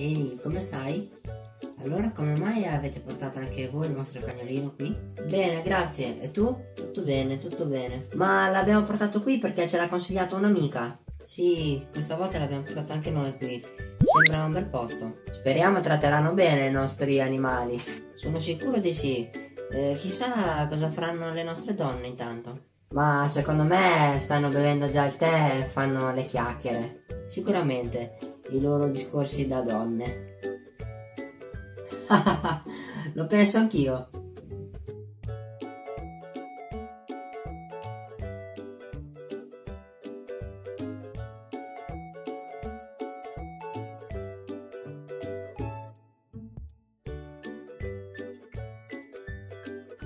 Ehi, come stai? Allora, come mai avete portato anche voi il vostro cagnolino qui? Bene, grazie. E tu? Tutto bene, tutto bene. Ma l'abbiamo portato qui perché ce l'ha consigliato un'amica. Sì, questa volta l'abbiamo portato anche noi qui. Sembra un bel posto. Speriamo tratteranno bene i nostri animali. Sono sicuro di sì. Eh, chissà cosa faranno le nostre donne intanto. Ma secondo me stanno bevendo già il tè e fanno le chiacchiere. Sicuramente i loro discorsi da donne. Lo penso anch'io.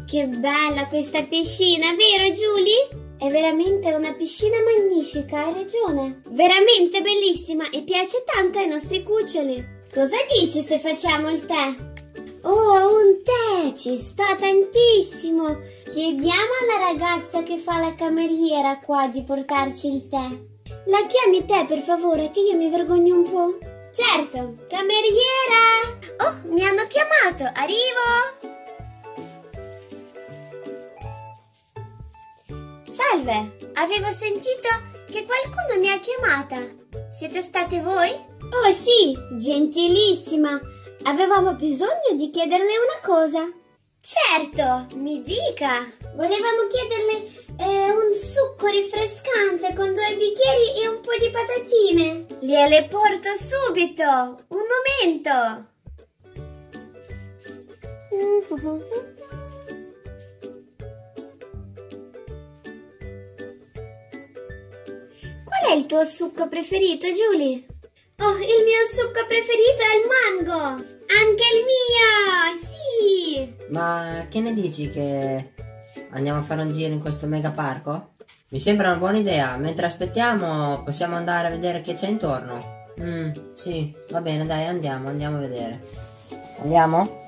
Che bella questa piscina, vero Giulia? È veramente una piscina magnifica, hai ragione. Veramente bellissima e piace tanto ai nostri cuccioli. Cosa dici se facciamo il tè? Oh, un tè, ci sta tantissimo. Chiediamo alla ragazza che fa la cameriera qua di portarci il tè. La chiami te per favore, che io mi vergogno un po'. Certo, cameriera! Oh, mi hanno chiamato, arrivo! Salve, avevo sentito che qualcuno mi ha chiamata. Siete state voi? Oh sì, gentilissima. Avevamo bisogno di chiederle una cosa. Certo, mi dica. Volevamo chiederle eh, un succo rinfrescante con due bicchieri e un po' di patatine. Gliele porto subito. Un momento. Qual è il tuo succo preferito, Julie? Oh, il mio succo preferito è il mango! Anche il mio! Sì! Ma che ne dici che andiamo a fare un giro in questo mega parco? Mi sembra una buona idea. Mentre aspettiamo possiamo andare a vedere che c'è intorno. Mm, sì, va bene, dai, andiamo, andiamo a vedere. Andiamo?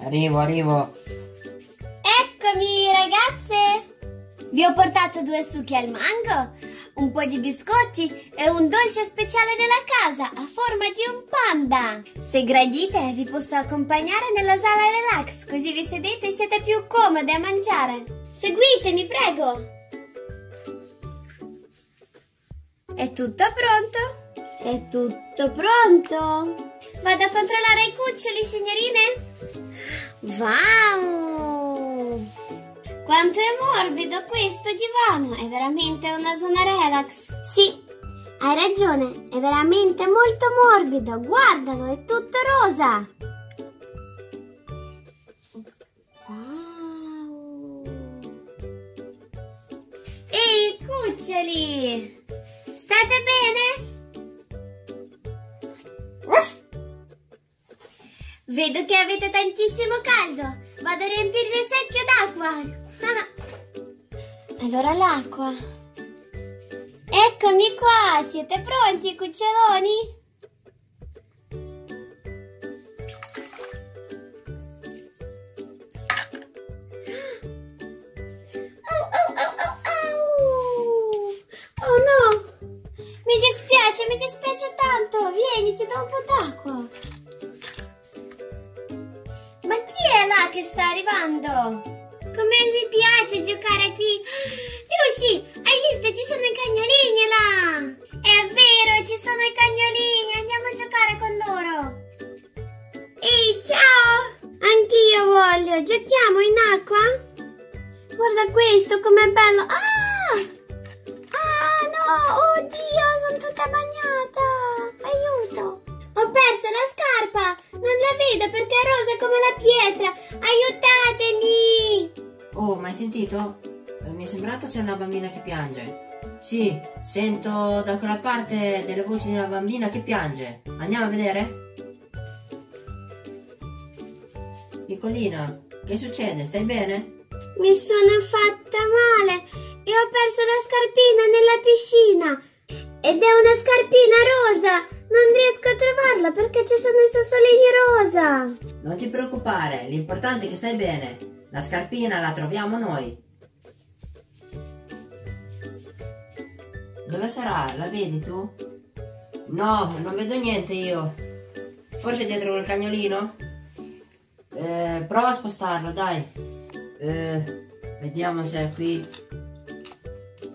Arrivo, arrivo. Eccomi, ragazze! Vi ho portato due succhi al mango, un po' di biscotti e un dolce speciale della casa a forma di un panda. Se gradite vi posso accompagnare nella sala relax, così vi sedete e siete più comode a mangiare. Seguitemi, prego! È tutto pronto? È tutto pronto! Vado a controllare i cuccioli, signorine? Wow! Quanto è morbido questo divano! È veramente una zona relax. Sì, hai ragione, è veramente molto morbido. Guardalo, è tutto rosa. Wow! Ehi, cuccioli! State bene? Vedo che avete tantissimo caldo. Vado a riempirvi il secchio d'acqua. Allora l'acqua. Eccomi qua. Siete pronti, cuccioloni? Au, au. Oh! Mi dispiace, mi dispiace tanto. Vieni, ti do un po' d'acqua. Ma chi è là che sta arrivando? Come mi piace giocare qui. Lucy, hai visto? Ci sono i cagnolini là. È vero, ci sono i cagnolini. Andiamo a giocare con loro. Ehi, ciao! Anch'io voglio. Giochiamo in acqua? Guarda questo, com'è bello. Ah! Ah, no! Oddio, sono tutta bagnata. Aiuto. Ho perso la scarpa. Non la vedo perché è rosa come la pietra. Aiutatemi! Oh, ma hai sentito? Eh, Mi è sembrato c'è una bambina che piange. Sì, sento da quella parte delle voci di una bambina che piange. Andiamo a vedere? Piccolina, che succede? Stai bene? Mi sono fatta male e ho perso la scarpina nella piscina. Ed è una scarpina rosa. Non riesco a trovarla perché ci sono i sassolini rosa. Non ti preoccupare, l'importante è che stai bene. La scarpina la troviamo noi. Dove sarà? La vedi tu? No, non vedo niente io. Forse dietro quel cagnolino? Eh, prova a spostarlo, dai. Eh, vediamo se è qui.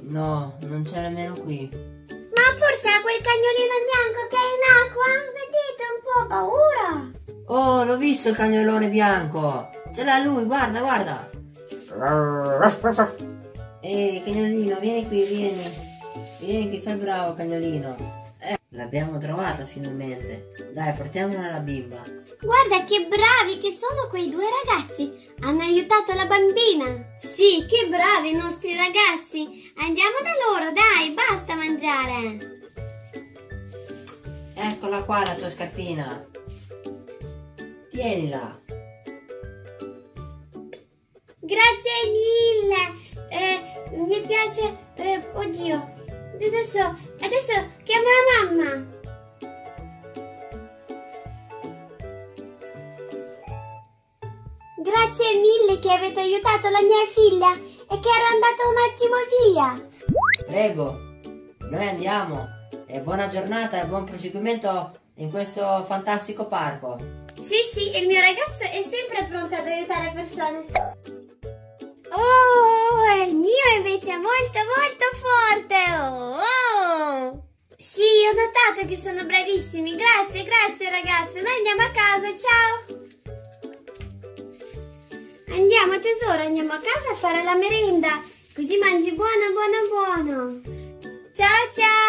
No, non c'è nemmeno qui. Ma forse è quel cagnolino bianco che è in acqua? Vedete un po' paura. Oh, l'ho visto il cagnolone bianco. Ce l'ha lui, guarda, guarda. Ehi, cagnolino, vieni qui, vieni. Vieni qui, fai il bravo, cagnolino. Eh, l'abbiamo trovata finalmente. Dai, portiamola alla bimba. Guarda che bravi che sono quei due ragazzi. Hanno aiutato la bambina. Sì, che bravi i nostri ragazzi. Andiamo da loro, dai, basta mangiare. Eccola qua la tua scarpina. Tienila. Grazie mille. Eh, mi piace. eh, oddio. Adesso, adesso chiamo la mamma. Grazie mille che avete aiutato la mia figlia e che ero andata un attimo via. Prego, noi andiamo. E buona giornata e buon proseguimento in questo fantastico parco. Sì, sì, il mio ragazzo è sempre pronto ad aiutare persone. Oh, il mio invece è molto molto forte. Oh, oh. Sì, ho notato che sono bravissimi. Grazie, grazie ragazzi. Noi andiamo a casa, ciao. Andiamo tesoro, andiamo a casa a fare la merenda. Così mangi buono, buono, buono. Ciao, ciao.